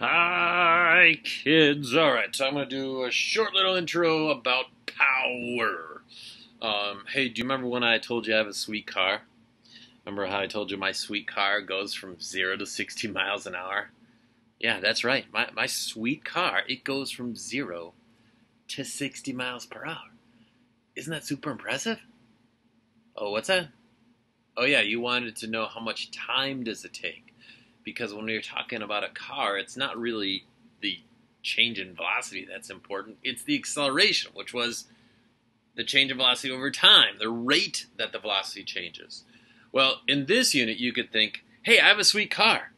Hi, kids. All right, so I'm going to do a short little intro about power. Um, hey, do you remember when I told you I have a sweet car? Remember how I told you my sweet car goes from 0 to 60 miles an hour? Yeah, that's right. My, my sweet car, it goes from 0 to 60 miles per hour. Isn't that super impressive? Oh, what's that? Oh, yeah, you wanted to know how much time does it take? Because when you're talking about a car, it's not really the change in velocity that's important. It's the acceleration, which was the change in velocity over time, the rate that the velocity changes. Well, in this unit, you could think, hey, I have a sweet car.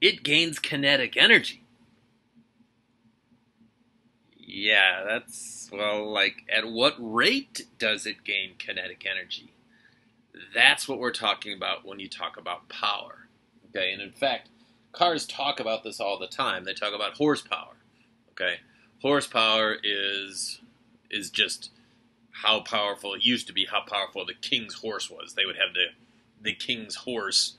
It gains kinetic energy. Yeah, that's, well, like, at what rate does it gain kinetic energy? That's what we're talking about when you talk about power. Okay, and in fact, cars talk about this all the time. They talk about horsepower. Okay, horsepower is is just how powerful it used to be. How powerful the king's horse was. They would have the the king's horse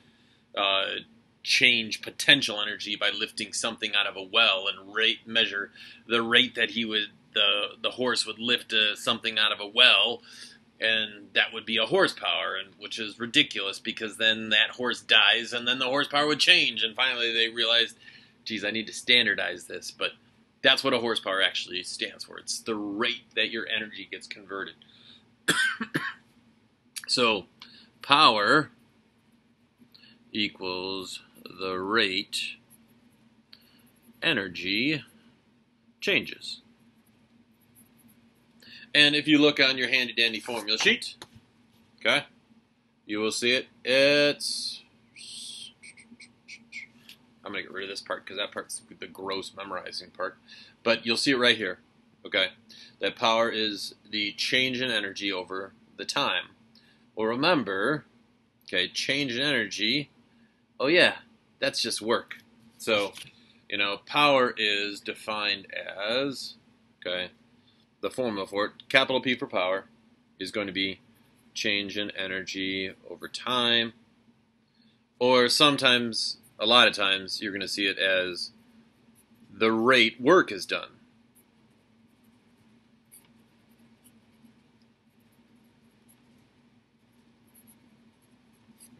uh, change potential energy by lifting something out of a well and rate measure the rate that he would the the horse would lift uh, something out of a well and that would be a horsepower, and which is ridiculous because then that horse dies, and then the horsepower would change, and finally they realized, geez, I need to standardize this, but that's what a horsepower actually stands for. It's the rate that your energy gets converted. so, power equals the rate energy changes. And if you look on your handy dandy formula sheet, okay, you will see it. It's. I'm to get rid of this part because that part's the gross memorizing part. But you'll see it right here, okay? That power is the change in energy over the time. Well, remember, okay, change in energy, oh yeah, that's just work. So, you know, power is defined as, okay, the formula for it, capital P for power, is going to be change in energy over time. Or sometimes, a lot of times, you're going to see it as the rate work is done.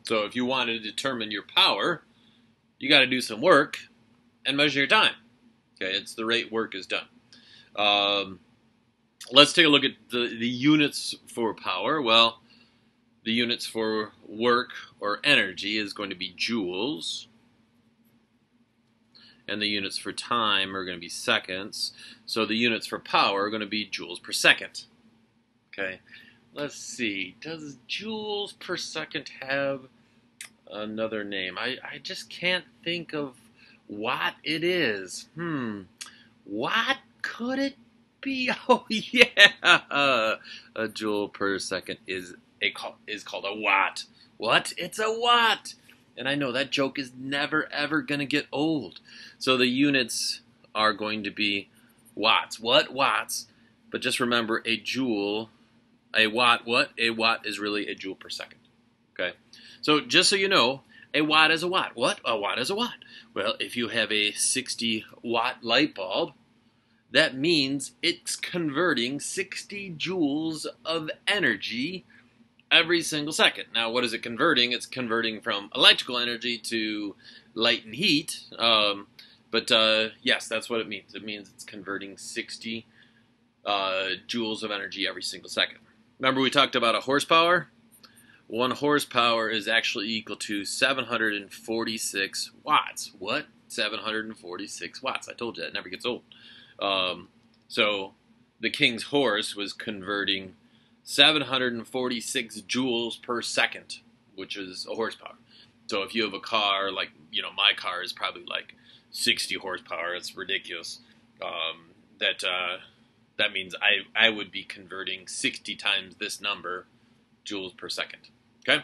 So if you want to determine your power, you got to do some work and measure your time. Okay, it's the rate work is done. Um, let's take a look at the, the units for power. Well, the units for work or energy is going to be joules. And the units for time are going to be seconds. So the units for power are going to be joules per second. Okay, let's see. Does joules per second have another name? I, I just can't think of what it is. Hmm. What could it be? Oh yeah, a joule per second is a is called a watt. What? It's a watt. And I know that joke is never ever gonna get old. So the units are going to be watts. What watts? But just remember, a joule, a watt. What? A watt is really a joule per second. Okay. So just so you know, a watt is a watt. What? A watt is a watt. Well, if you have a 60 watt light bulb, that means it's converting 60 joules of energy every single second. Now, what is it converting? It's converting from electrical energy to light and heat. Um, but uh, yes, that's what it means. It means it's converting 60 uh, joules of energy every single second. Remember, we talked about a horsepower? One horsepower is actually equal to 746 watts. What? 746 watts. I told you that never gets old. Um, so the king's horse was converting 746 joules per second, which is a horsepower. So if you have a car like you know my car is probably like 60 horsepower. It's ridiculous. Um, that uh, that means I I would be converting 60 times this number joules per second. Okay.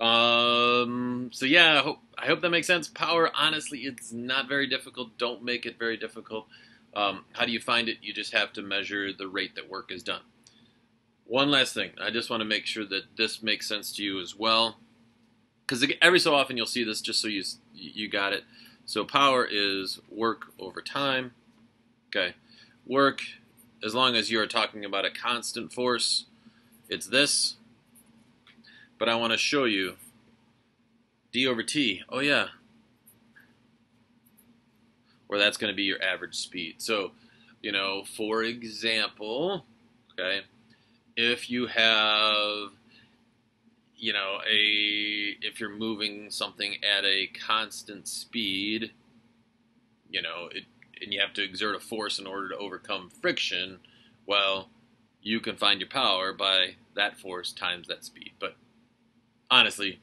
Um, so yeah, I hope, I hope that makes sense. Power, honestly, it's not very difficult. Don't make it very difficult. Um, how do you find it? You just have to measure the rate that work is done. One last thing, I just want to make sure that this makes sense to you as well, because every so often you'll see this just so you you got it. So power is work over time. Okay. Work, as long as you're talking about a constant force, it's this. But I want to show you d over t. Oh, yeah. Where that's going to be your average speed. So, you know, for example, okay, if you have you know, a if you're moving something at a constant speed, you know, it, and you have to exert a force in order to overcome friction, well, you can find your power by that force times that speed. But honestly,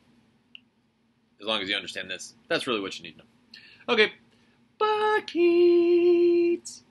as long as you understand this, that's really what you need to know. Okay, buckets.